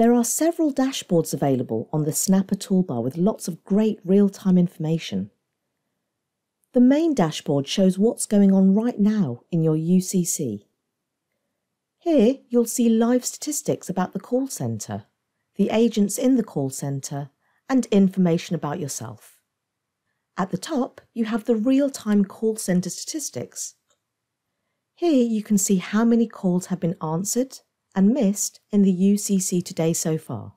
There are several dashboards available on the Snapper toolbar with lots of great real-time information. The main dashboard shows what's going on right now in your UCC. Here you'll see live statistics about the call centre, the agents in the call centre and information about yourself. At the top you have the real-time call centre statistics. Here you can see how many calls have been answered and missed in the UCC today so far.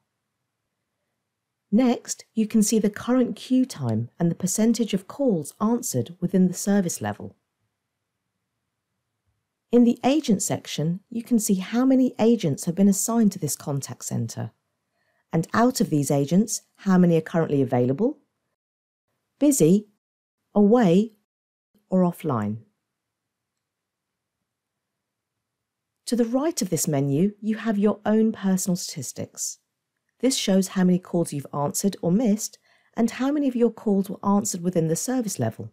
Next, you can see the current queue time and the percentage of calls answered within the service level. In the Agent section, you can see how many agents have been assigned to this contact centre, and out of these agents, how many are currently available, busy, away, or offline. To the right of this menu, you have your own personal statistics. This shows how many calls you've answered or missed and how many of your calls were answered within the service level.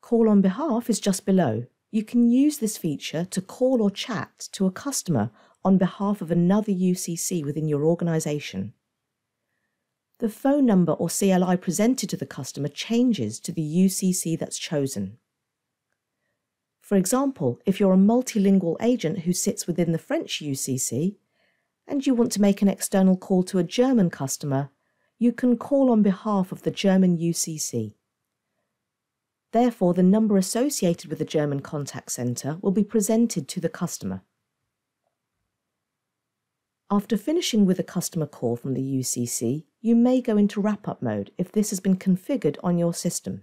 Call on behalf is just below. You can use this feature to call or chat to a customer on behalf of another UCC within your organisation. The phone number or CLI presented to the customer changes to the UCC that's chosen. For example, if you're a multilingual agent who sits within the French UCC and you want to make an external call to a German customer, you can call on behalf of the German UCC. Therefore, the number associated with the German contact centre will be presented to the customer. After finishing with a customer call from the UCC, you may go into wrap-up mode if this has been configured on your system.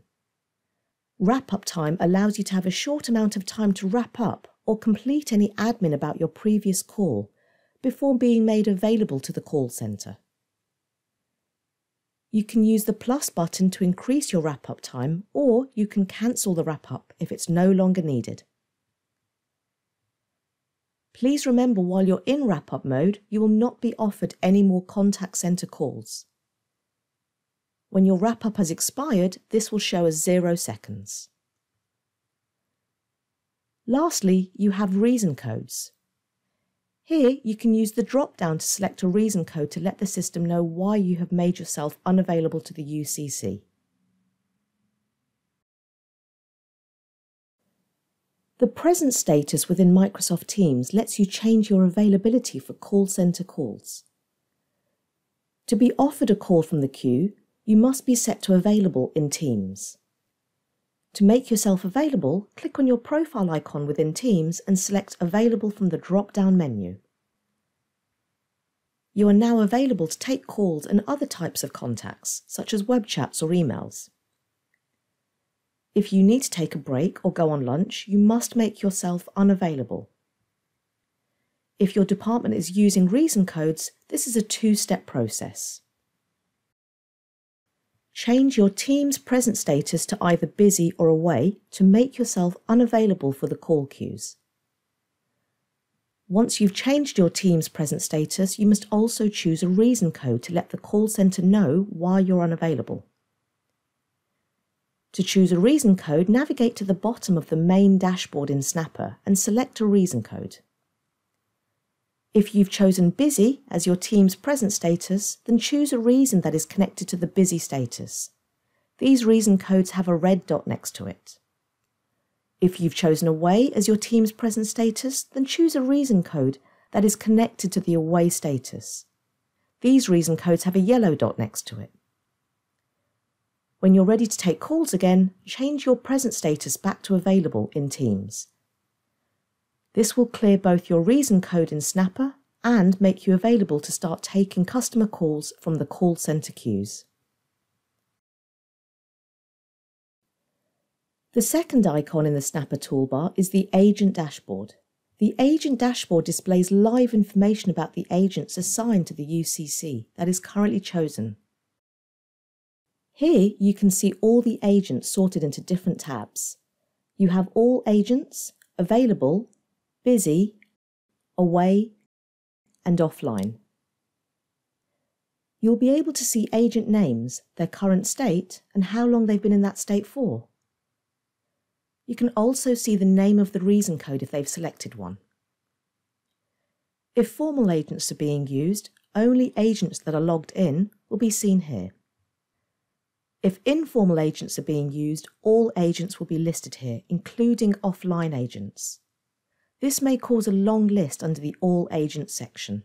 Wrap-up time allows you to have a short amount of time to wrap up or complete any admin about your previous call before being made available to the call centre. You can use the plus button to increase your wrap up time, or you can cancel the wrap up if it's no longer needed. Please remember while you're in wrap up mode, you will not be offered any more contact centre calls. When your wrap up has expired, this will show as zero seconds. Lastly, you have reason codes. Here, you can use the drop-down to select a reason code to let the system know why you have made yourself unavailable to the UCC. The present status within Microsoft Teams lets you change your availability for call centre calls. To be offered a call from the queue, you must be set to available in Teams. To make yourself available, click on your profile icon within Teams and select Available from the drop-down menu. You are now available to take calls and other types of contacts, such as web chats or emails. If you need to take a break or go on lunch, you must make yourself unavailable. If your department is using reason codes, this is a two-step process. Change your team's present status to either busy or away to make yourself unavailable for the call queues. Once you've changed your team's present status, you must also choose a reason code to let the call centre know why you're unavailable. To choose a reason code, navigate to the bottom of the main dashboard in Snapper and select a reason code. If you've chosen busy as your team's present status, then choose a reason that is connected to the busy status. These reason codes have a red dot next to it. If you've chosen away as your team's present status, then choose a reason code that is connected to the away status. These reason codes have a yellow dot next to it. When you're ready to take calls again, change your present status back to available in Teams. This will clear both your reason code in Snapper and make you available to start taking customer calls from the call centre queues. The second icon in the Snapper toolbar is the Agent Dashboard. The Agent Dashboard displays live information about the agents assigned to the UCC that is currently chosen. Here you can see all the agents sorted into different tabs. You have all agents, available, busy, away, and offline. You'll be able to see agent names, their current state, and how long they've been in that state for. You can also see the name of the reason code if they've selected one. If formal agents are being used, only agents that are logged in will be seen here. If informal agents are being used, all agents will be listed here, including offline agents. This may cause a long list under the All Agents section.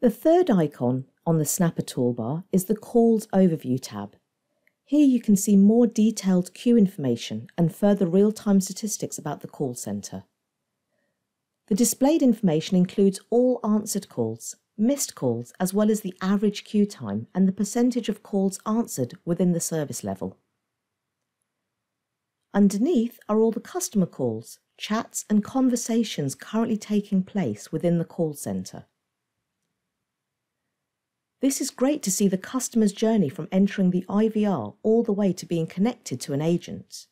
The third icon on the Snapper toolbar is the Calls Overview tab. Here you can see more detailed queue information and further real-time statistics about the call centre. The displayed information includes all answered calls, missed calls, as well as the average queue time and the percentage of calls answered within the service level. Underneath are all the customer calls, chats and conversations currently taking place within the call centre. This is great to see the customer's journey from entering the IVR all the way to being connected to an agent.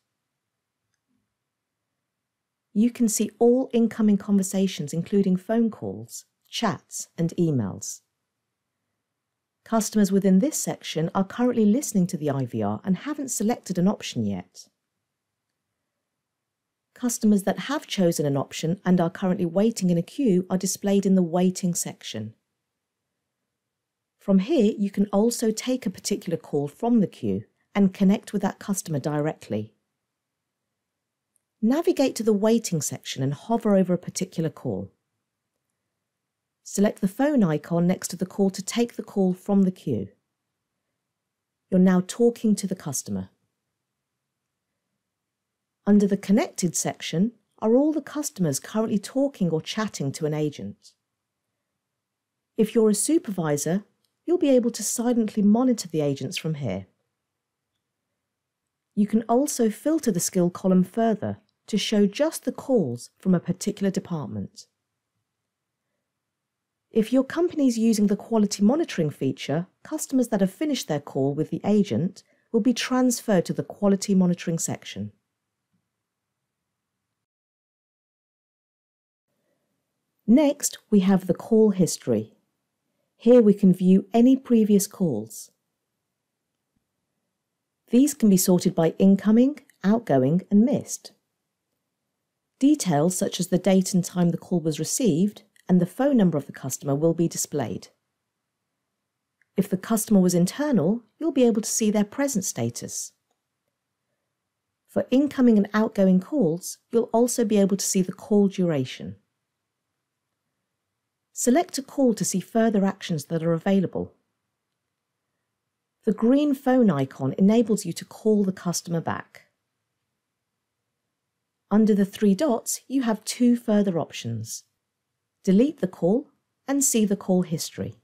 You can see all incoming conversations including phone calls, chats and emails. Customers within this section are currently listening to the IVR and haven't selected an option yet. Customers that have chosen an option and are currently waiting in a queue are displayed in the waiting section. From here, you can also take a particular call from the queue and connect with that customer directly. Navigate to the waiting section and hover over a particular call. Select the phone icon next to the call to take the call from the queue. You're now talking to the customer. Under the Connected section are all the customers currently talking or chatting to an agent. If you're a supervisor, you'll be able to silently monitor the agents from here. You can also filter the skill column further to show just the calls from a particular department. If your company is using the quality monitoring feature, customers that have finished their call with the agent will be transferred to the quality monitoring section. Next, we have the call history. Here we can view any previous calls. These can be sorted by incoming, outgoing and missed. Details such as the date and time the call was received and the phone number of the customer will be displayed. If the customer was internal, you'll be able to see their present status. For incoming and outgoing calls, you'll also be able to see the call duration. Select a call to see further actions that are available. The green phone icon enables you to call the customer back. Under the three dots, you have two further options. Delete the call and see the call history.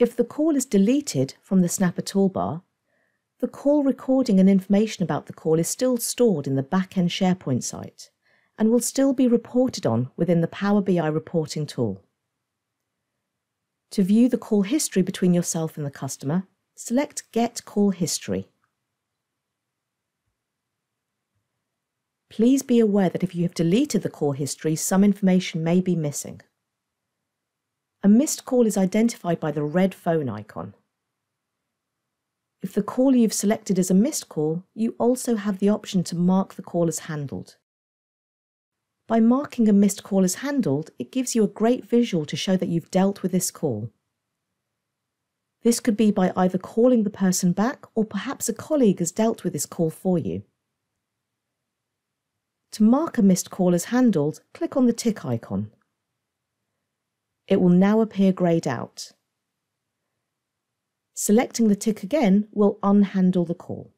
If the call is deleted from the Snapper toolbar, the call recording and information about the call is still stored in the back-end SharePoint site and will still be reported on within the Power BI reporting tool. To view the call history between yourself and the customer, select Get Call History. Please be aware that if you have deleted the call history, some information may be missing. A missed call is identified by the red phone icon. If the call you've selected is a missed call, you also have the option to mark the call as handled. By marking a missed call as handled, it gives you a great visual to show that you've dealt with this call. This could be by either calling the person back or perhaps a colleague has dealt with this call for you. To mark a missed call as handled, click on the tick icon. It will now appear greyed out. Selecting the tick again will unhandle the call.